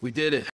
We did it.